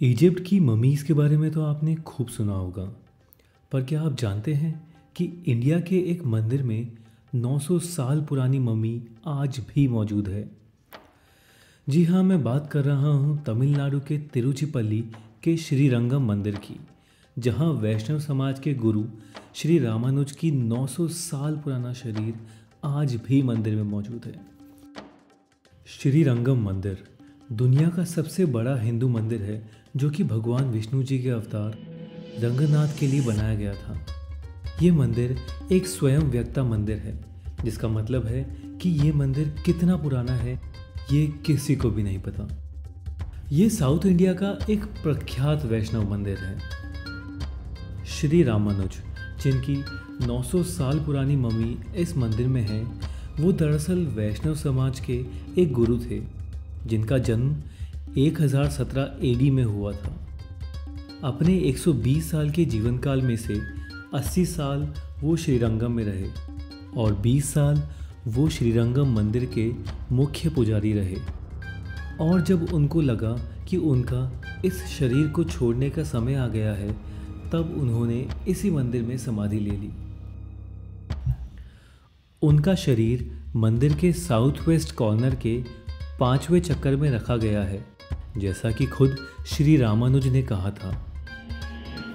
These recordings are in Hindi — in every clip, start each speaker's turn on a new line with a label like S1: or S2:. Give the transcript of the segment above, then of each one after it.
S1: इजिप्ट की ममीज़ के बारे में तो आपने खूब सुना होगा। पर क्या आप जानते हैं कि इंडिया के एक मंदिर में 900 साल पुरानी मम्मी आज भी मौजूद है? जी हाँ मैं बात कर रहा हूँ तमिलनाडु के तिरुचिपल्ली के श्रीरंगम मंदिर की, जहाँ वैष्णव समाज के गुरु श्री रामानुज की 900 साल पुराना शरीर आज भी मंदिर में मौजूद है। श्रीरंगम मंदिर दुनिया का सबसे बड़ा हिंदू मंदिर है जो कि भगवान विष्णु जी के अवतार रंगनाथ के लिए बनाया गया था। ये मंदिर एक स्वयं व्यक्ता मंदिर है, जिसका मतलब है कि ये मंदिर कितना पुराना है, ये किसी को भी नहीं पता। ये साउथ इंडिया का एक प्रख्यात वैष्णव मंदिर है। श्री रामानुज, जिनकी 900 साल पुरानी मम्मी इस मंदिर में है, वो दरअसल वैष्णव समाज के एक गुरु थे, जिनका जन्म 1017 एडी में हुआ था। अपने 120 साल के जीवन काल में से 80 साल वो श्रीरंगम में रहे और 20 साल वो श्रीरंगम मंदिर के मुख्य पुजारी रहे। और जब उनको लगा कि उनका इस शरीर को छोड़ने का समय आ गया है, तब उन्होंने इसी मंदिर में समाधि ले ली। उनका शरीर मंदिर के साउथ वेस्ट कॉर्नर के पाँचवें चक्कर में रखा गया है। जैसा कि खुद श्री रामानुज ने कहा था।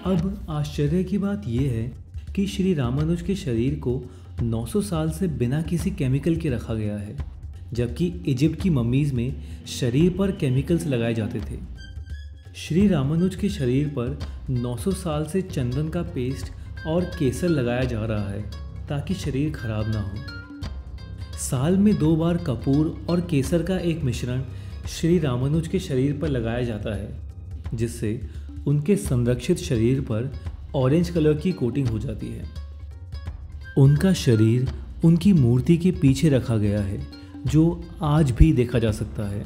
S1: अब आश्चर्य की बात यह है कि श्री रामानुज के शरीर को 900 साल से बिना किसी केमिकल के रखा गया है, जबकि इजिप्ट की मम्मीज़ में शरीर पर केमिकल्स लगाए जाते थे। श्री रामानुज के शरीर पर 900 साल से चंदन का पेस्ट और केसर लगाया जा रहा है, ताकि शरीर खराब ना हो। साल में दो बार कपूर और केसर का एक मिश्रण श्री रामानुज के शरीर पर लगाया जाता है, जिससे उनके संरक्षित शरीर पर ऑरेंज कलर की कोटिंग हो जाती है। उनका शरीर उनकी मूर्ति के पीछे रखा गया है, जो आज भी देखा जा सकता है।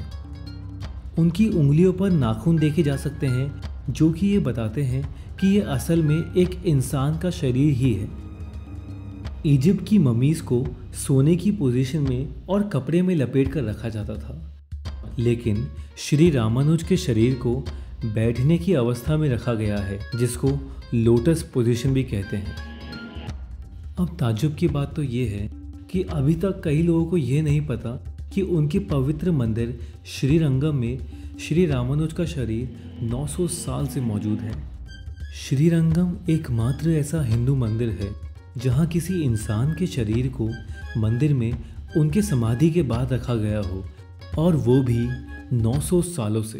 S1: उनकी उंगलियों पर नाखून देखे जा सकते हैं, जो कि ये बताते हैं कि ये असल में एक इंसान का शरीर ही है। इजिप्ट की ममीज़ को सोने की पोजीशन में और कपड़े में लपेट कर रखा जाता था। लेकिन श्री रामानुज के शरीर को बैठने की अवस्था में रखा गया है, जिसको लोटस पोजीशन भी कहते हैं। अब ताजुब की बात तो ये है कि अभी तक कई लोगों को ये नहीं पता कि उनके पवित्र मंदिर श्रीरंगम में श्री रामानुज का शरीर 900 साल से मौजूद है। श्रीरंगम एकमात्र ऐसा हिंदू मंदिर है, जहाँ किसी इंसान के शरीर को मंदिर में उनके समाधि के बाद रखा गया हो और वो भी 900 सालों से।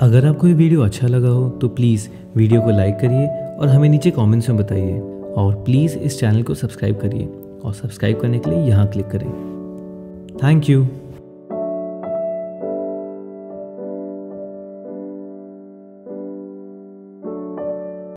S1: अगर आपको ये वीडियो अच्छा लगा हो तो प्लीज़ वीडियो को लाइक करिए और हमें नीचे कमेंट्स में बताइए। और प्लीज़ इस चैनल को सब्सक्राइब करिए और सब्सक्राइब करने के लिए यहाँ क्लिक करें। Thank you.